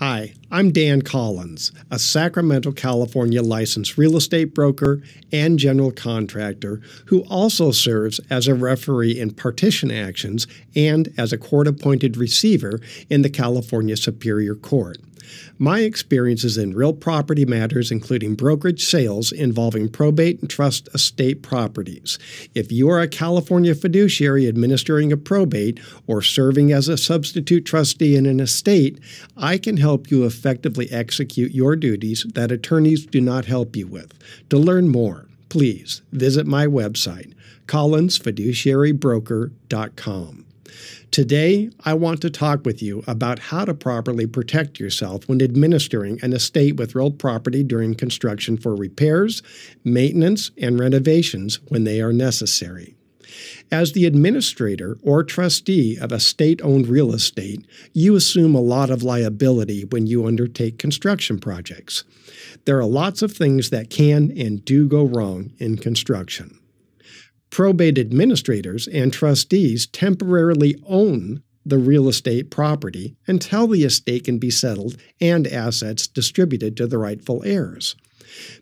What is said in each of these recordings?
Hi, I'm Dan Collins, a Sacramento, California licensed real estate broker and general contractor who also serves as a referee in partition actions and as a court appointed receiver in the California Superior Court. My experiences in real property matters, including brokerage sales involving probate and trust estate properties. If you are a California fiduciary administering a probate or serving as a substitute trustee in an estate, I can help you effectively execute your duties that attorneys do not help you with. To learn more, please visit my website, collinsfiduciarybroker.com. Today, I want to talk with you about how to properly protect yourself when administering an estate with real property during construction for repairs, maintenance, and renovations when they are necessary. As the administrator or trustee of a state owned real estate, you assume a lot of liability when you undertake construction projects. There are lots of things that can and do go wrong in construction. Probate administrators and trustees temporarily own the real estate property until the estate can be settled and assets distributed to the rightful heirs.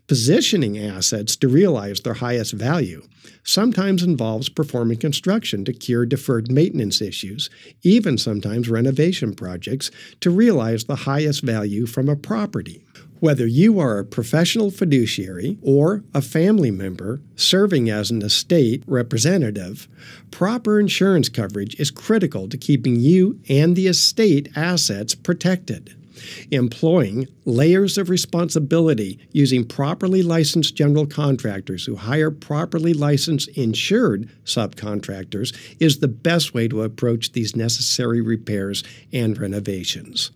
Positioning assets to realize their highest value sometimes involves performing construction to cure deferred maintenance issues, even sometimes renovation projects to realize the highest value from a property. Whether you are a professional fiduciary or a family member serving as an estate representative, proper insurance coverage is critical to keeping you and the estate assets protected. Employing layers of responsibility using properly licensed general contractors who hire properly licensed insured subcontractors is the best way to approach these necessary repairs and renovations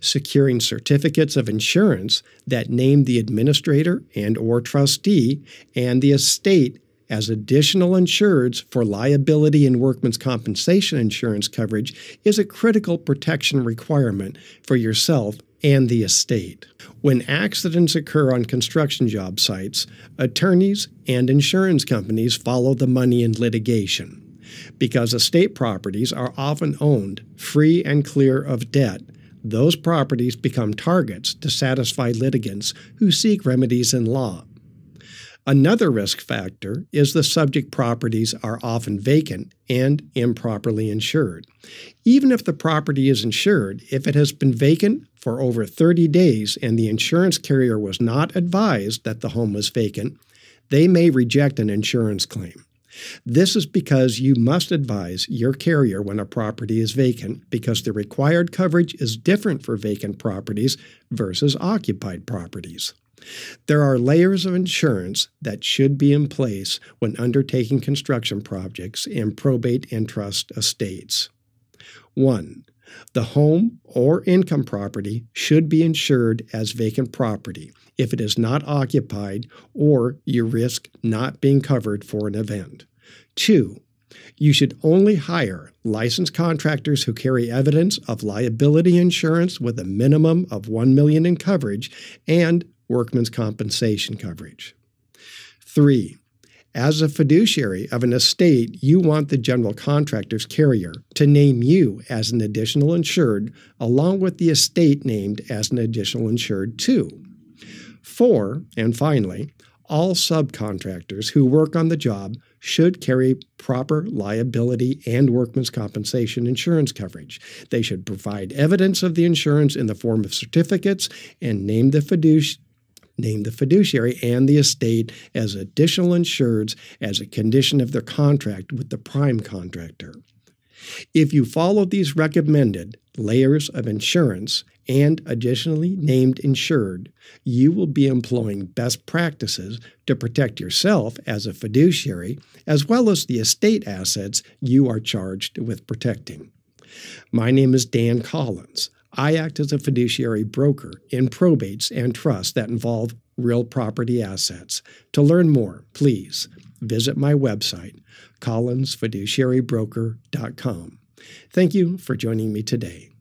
securing certificates of insurance that name the administrator and or trustee and the estate as additional insureds for liability and workman's compensation insurance coverage is a critical protection requirement for yourself and the estate. When accidents occur on construction job sites, attorneys and insurance companies follow the money in litigation. Because estate properties are often owned free and clear of debt, those properties become targets to satisfy litigants who seek remedies in law. Another risk factor is the subject properties are often vacant and improperly insured. Even if the property is insured, if it has been vacant for over 30 days and the insurance carrier was not advised that the home was vacant, they may reject an insurance claim. This is because you must advise your carrier when a property is vacant because the required coverage is different for vacant properties versus occupied properties. There are layers of insurance that should be in place when undertaking construction projects in probate and trust estates. 1. The home or income property should be insured as vacant property if it is not occupied or you risk not being covered for an event. Two, you should only hire licensed contractors who carry evidence of liability insurance with a minimum of 1 million in coverage and workman's compensation coverage. 3. As a fiduciary of an estate, you want the general contractor's carrier to name you as an additional insured, along with the estate named as an additional insured too. Four, and finally, all subcontractors who work on the job should carry proper liability and workman's compensation insurance coverage. They should provide evidence of the insurance in the form of certificates and name the fiduciary name the fiduciary and the estate as additional insureds as a condition of their contract with the prime contractor. If you follow these recommended layers of insurance and additionally named insured, you will be employing best practices to protect yourself as a fiduciary as well as the estate assets you are charged with protecting. My name is Dan Collins. I act as a fiduciary broker in probates and trusts that involve real property assets. To learn more, please visit my website, collinsfiduciarybroker.com. Thank you for joining me today.